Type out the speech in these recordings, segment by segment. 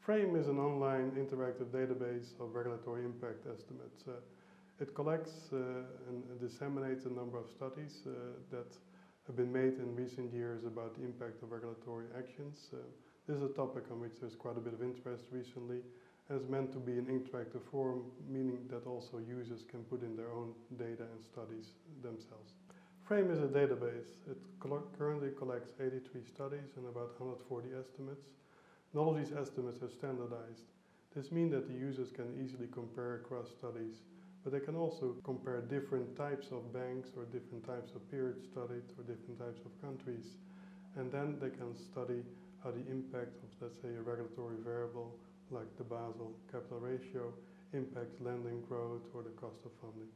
FRAME is an online interactive database of regulatory impact estimates. Uh, it collects uh, and disseminates a number of studies uh, that have been made in recent years about the impact of regulatory actions. Uh, this is a topic on which there's quite a bit of interest recently and it's meant to be an interactive forum, meaning that also users can put in their own data and studies themselves. FRAME is a database. It currently collects 83 studies and about 140 estimates. All of these estimates are standardized. This means that the users can easily compare across studies, but they can also compare different types of banks or different types of periods studied or different types of countries. And then they can study how the impact of, let's say, a regulatory variable like the Basel capital ratio impacts lending growth or the cost of funding.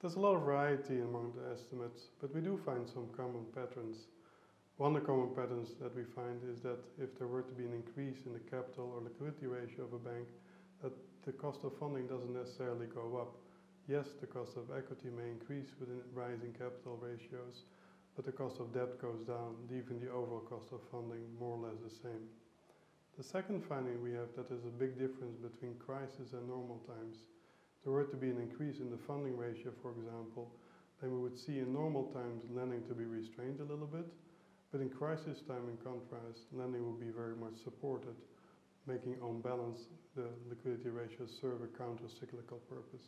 There's a lot of variety among the estimates, but we do find some common patterns. One of the common patterns that we find is that if there were to be an increase in the capital or liquidity ratio of a bank, that the cost of funding doesn't necessarily go up. Yes, the cost of equity may increase with rising capital ratios, but the cost of debt goes down, leaving the overall cost of funding more or less the same. The second finding we have that there's a big difference between crisis and normal times. If there were to be an increase in the funding ratio, for example, then we would see in normal times lending to be restrained a little bit, but in crisis time, in contrast, lending will be very much supported, making on balance the liquidity ratio serve a counter-cyclical purpose.